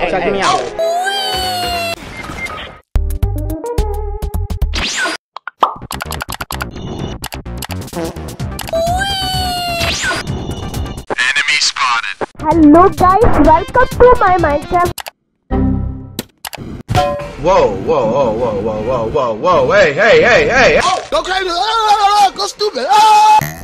Hey, hey, check hey. me out. Enemy spotted. Hello guys, welcome to my Minecraft. Whoa, whoa, whoa, whoa, whoa, whoa, whoa, whoa, hey, hey, hey, hey! hey. Oh, go crazy. Ah, go stupid. Ah!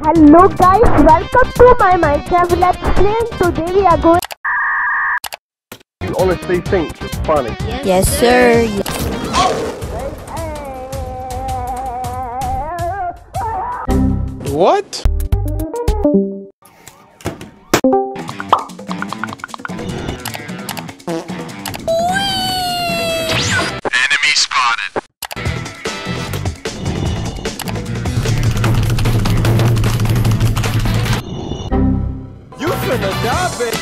Hello guys, welcome to my Minecraft Let's Play. And Today we are going. You honestly think you're funny? Yes, sir. What? Die,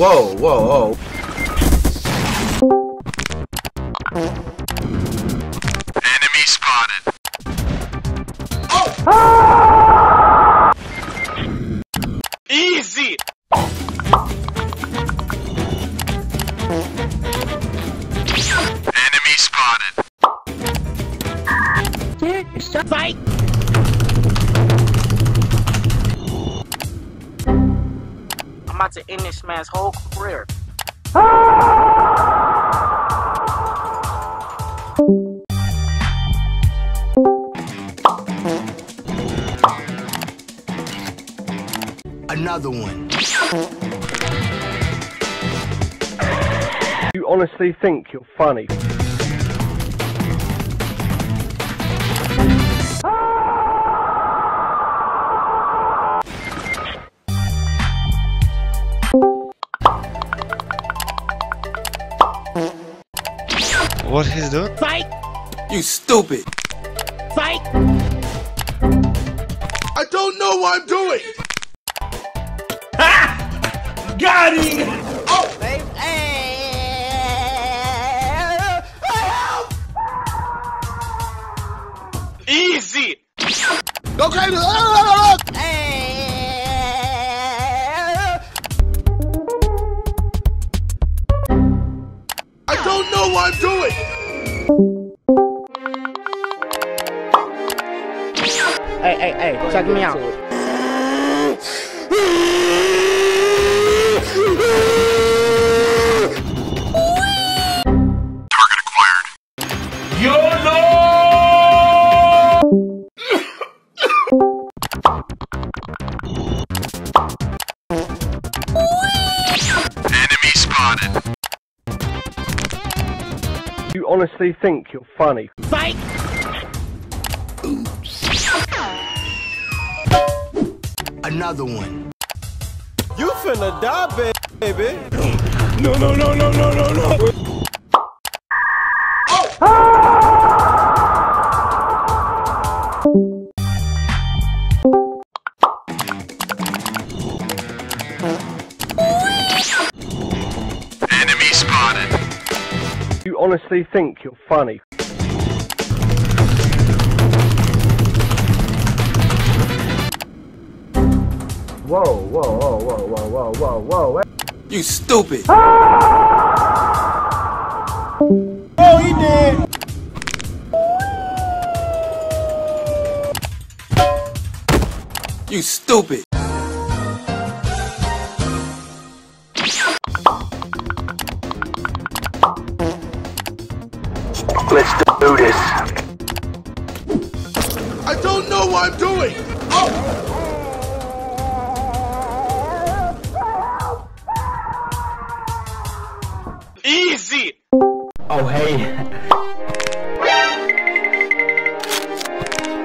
Whoa, whoa, whoa. Enemy spotted. Oh! Easy. Enemy spotted. Fight! About to end this man's whole career. Another one. You honestly think you're funny? What he's doing? Fight! You stupid. Fight! I don't know what I'm doing. Ha! Got him! Oh, Easy! go crazy. Ah! I check me out. You honestly think you're funny? Fight! another one. You finna die, baby. No, no, no, no, no, no, no. Oh. Ah! Enemy spotted. You honestly think you're funny? Whoa, whoa, whoa, whoa, whoa, whoa, whoa, whoa. Hey. You stupid. Ah! Oh, he did. You stupid. Let's do this. I don't know what I'm doing. Oh. Oh, hey.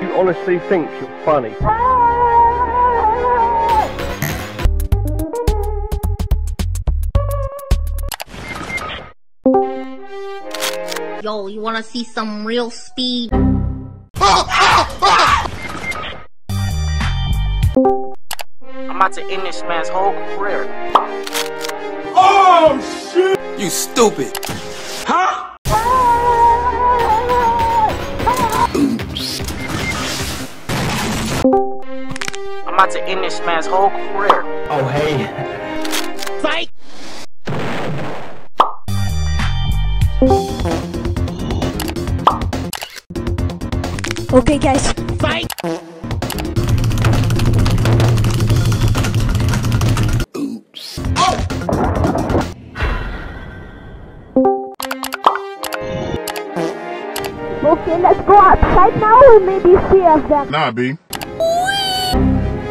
You honestly think you're funny? Yo, you wanna see some real speed? I'm about to end this man's whole career. Oh shit! You stupid. About to end this man's whole career. Oh, hey. Fight! Okay, guys. Fight! Oops. Okay, let's go outside now and maybe see of them. Nah, B.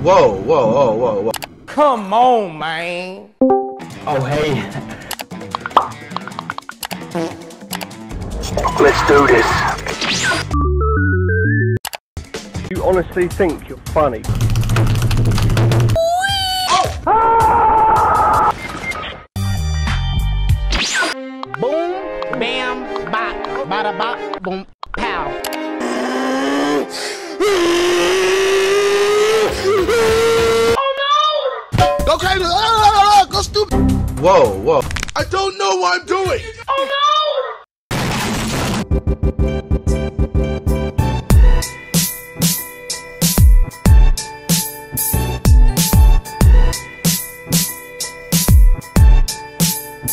Whoa, whoa, whoa, whoa, whoa. Come on, man. Oh, hey. Let's do this. You honestly think you're funny? Boom, bam, bop, bada bop, boom, pow. Whoa, whoa. I don't know what I'm doing. Oh,